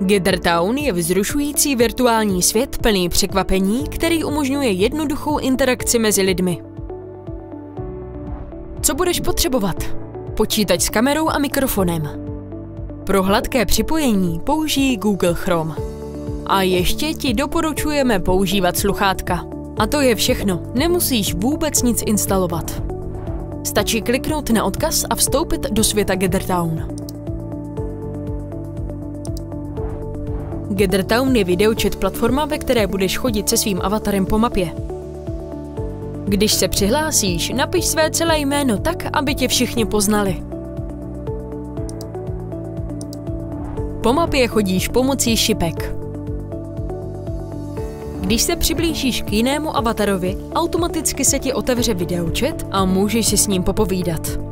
Gather Town je vzrušující virtuální svět plný překvapení, který umožňuje jednoduchou interakci mezi lidmi. Co budeš potřebovat? Počítač s kamerou a mikrofonem. Pro hladké připojení použij Google Chrome. A ještě ti doporučujeme používat sluchátka. A to je všechno, nemusíš vůbec nic instalovat. Stačí kliknout na odkaz a vstoupit do světa Gather Gathertown je videočet platforma, ve které budeš chodit se svým avatarem po mapě. Když se přihlásíš, napiš své celé jméno tak, aby tě všichni poznali. Po mapě chodíš pomocí šipek. Když se přiblížíš k jinému avatarovi, automaticky se ti otevře videočet a můžeš si s ním popovídat.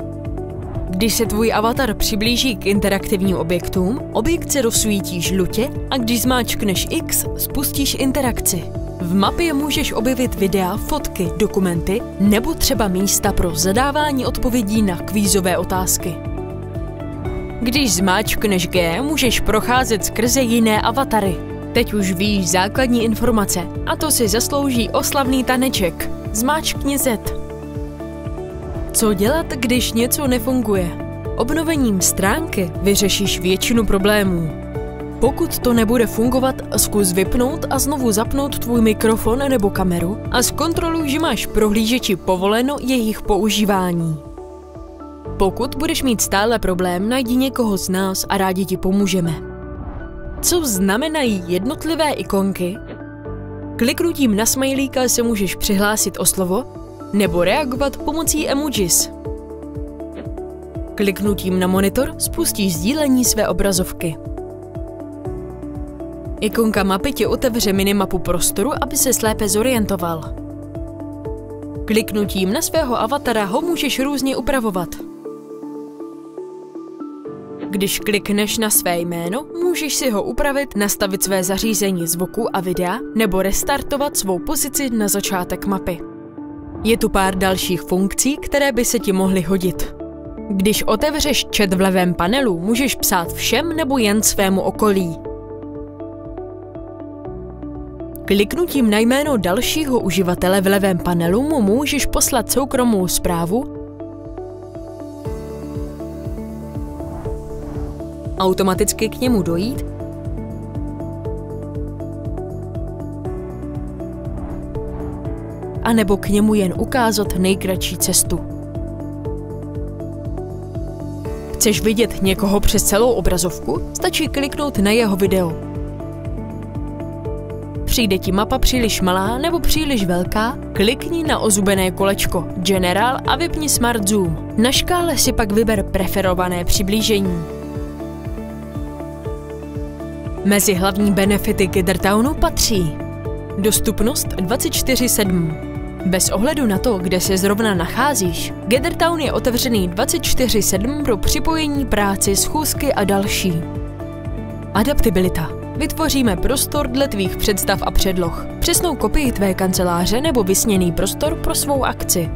Když se tvůj avatar přiblíží k interaktivním objektům, objekt se rozsvítí žlutě a když zmáčkneš X, spustíš interakci. V mapě můžeš objevit videa, fotky, dokumenty nebo třeba místa pro zadávání odpovědí na kvízové otázky. Když zmáčkneš G, můžeš procházet skrze jiné avatary. Teď už víš základní informace a to si zaslouží oslavný taneček. Zmáčkni Z. Co dělat, když něco nefunguje? Obnovením stránky vyřešíš většinu problémů. Pokud to nebude fungovat, zkus vypnout a znovu zapnout tvůj mikrofon nebo kameru a zkontroluj, že máš prohlížeči povoleno jejich používání. Pokud budeš mít stále problém, najdi někoho z nás a rádi ti pomůžeme. Co znamenají jednotlivé ikonky? Kliknutím na smajlíka se můžeš přihlásit o slovo nebo reagovat pomocí emojis. Kliknutím na monitor spustíš sdílení své obrazovky. Ikonka mapy ti otevře minimapu prostoru, aby se lépe zorientoval. Kliknutím na svého avatara ho můžeš různě upravovat. Když klikneš na své jméno, můžeš si ho upravit, nastavit své zařízení zvuku a videa nebo restartovat svou pozici na začátek mapy. Je tu pár dalších funkcí, které by se ti mohly hodit. Když otevřeš chat v levém panelu, můžeš psát všem nebo jen svému okolí. Kliknutím na jméno dalšího uživatele v levém panelu mu můžeš poslat soukromou zprávu automaticky k němu dojít anebo k němu jen ukázat nejkratší cestu. Chceš vidět někoho přes celou obrazovku? Stačí kliknout na jeho video. Přijde ti mapa příliš malá nebo příliš velká? Klikni na ozubené kolečko General a vypni Smart Zoom. Na škále si pak vyber preferované přiblížení. Mezi hlavní benefity Gathertownu patří Dostupnost 24-7 bez ohledu na to, kde se zrovna nacházíš, Gathertown je otevřený 24-7 pro připojení, práci, schůzky a další. Adaptibilita. Vytvoříme prostor dle tvých představ a předloh, přesnou kopii tvé kanceláře nebo vysněný prostor pro svou akci.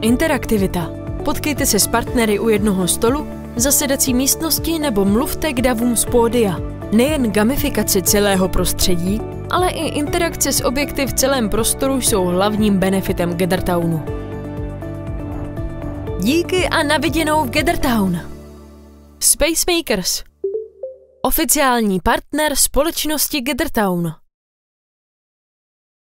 Interaktivita. Potkejte se s partnery u jednoho stolu, zasedací místnosti nebo mluvte k davům z pódia. Nejen gamifikace celého prostředí, ale i interakce s objekty v celém prostoru jsou hlavním benefitem Gathertownu. Díky a naviděnou v Gathertown! Spacemakers Oficiální partner společnosti Gathertown